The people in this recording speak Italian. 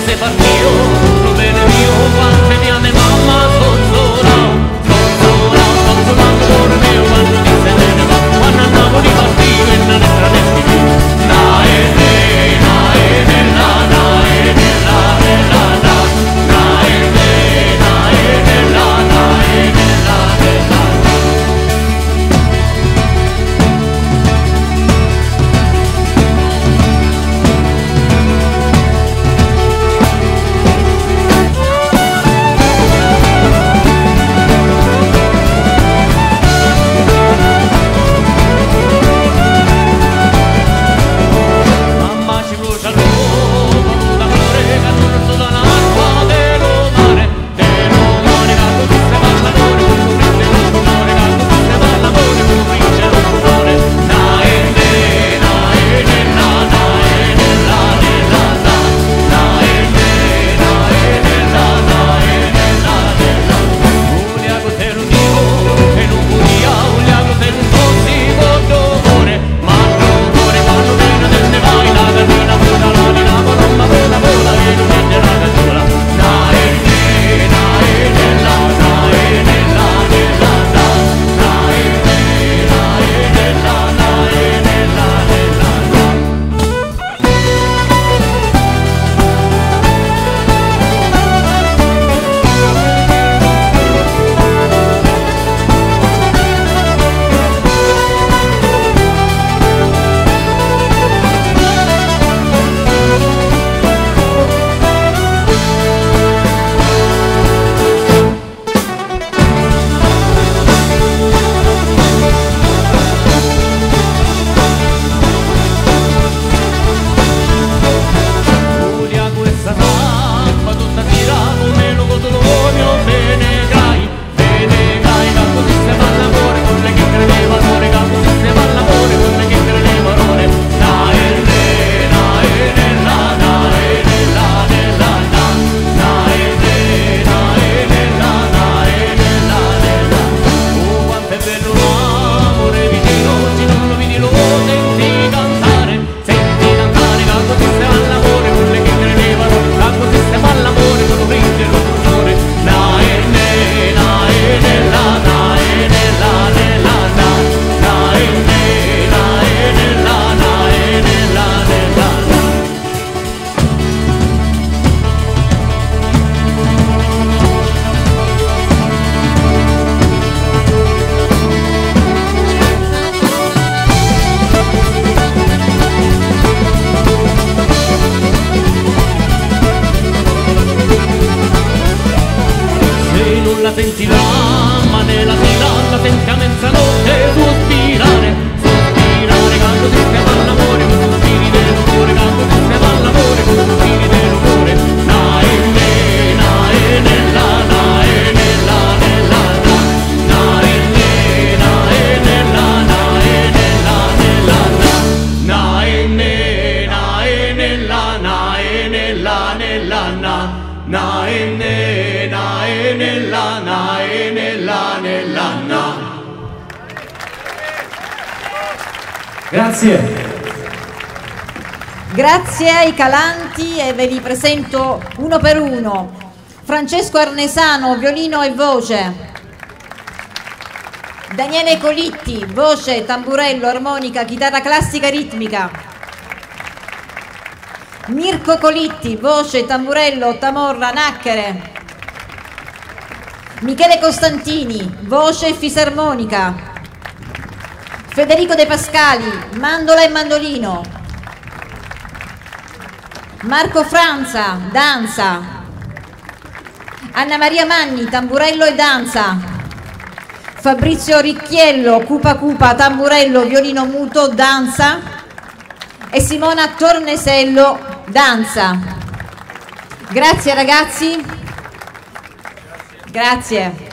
que se partió, no me senti l'amma nella tirata, senti a mezzanotte sospirare, sospirare, canto triste all'amore, con sospiri dell'umore, canto triste all'amore, con sospiri Grazie. Grazie ai calanti e ve li presento uno per uno. Francesco Arnesano, violino e voce. Daniele Colitti, voce, tamburello, armonica, chitarra classica ritmica. Mirko Colitti, voce, tamburello, tamorra, nacchere. Michele Costantini, voce e fisarmonica. Federico De Pascali, mandola e mandolino. Marco Franza, danza. Anna Maria Manni, tamburello e danza. Fabrizio Ricchiello, cupa cupa, tamburello, violino muto, danza. E Simona Tornesello, danza. Grazie ragazzi. Grazie.